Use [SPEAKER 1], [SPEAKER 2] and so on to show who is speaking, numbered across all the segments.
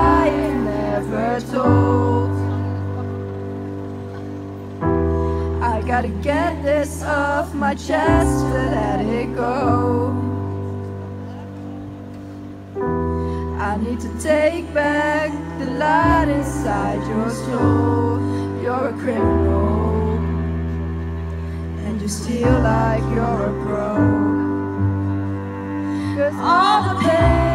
[SPEAKER 1] I never told. I gotta get this off my chest to let it go. I need to take back the light inside your soul. You're a criminal, and you steal like you're a pro. Cause all the pain.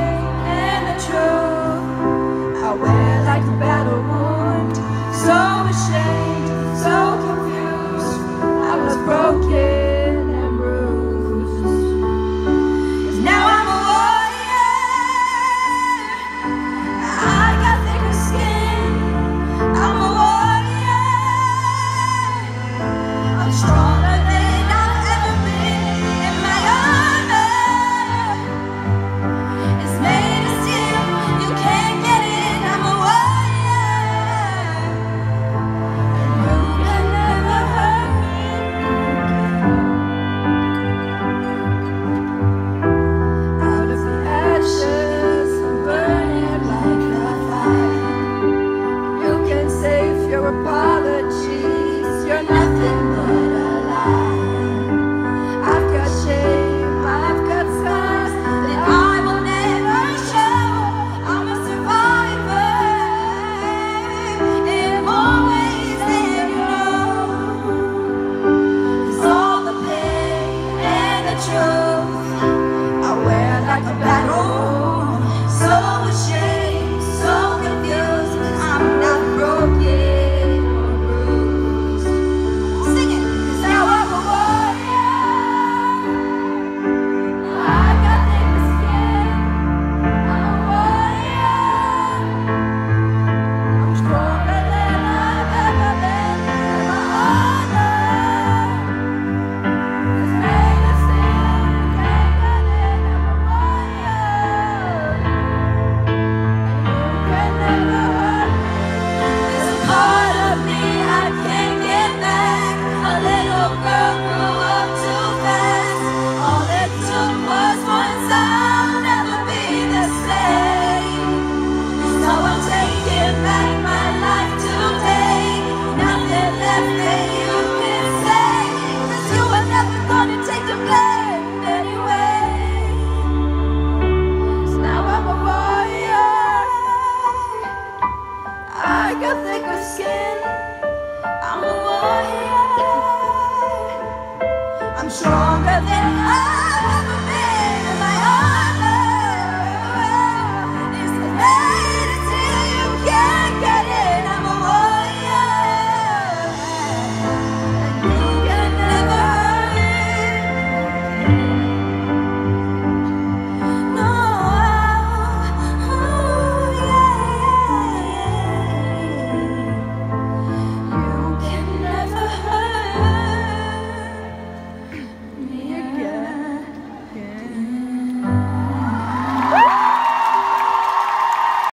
[SPEAKER 1] I'm a warrior. I'm strong.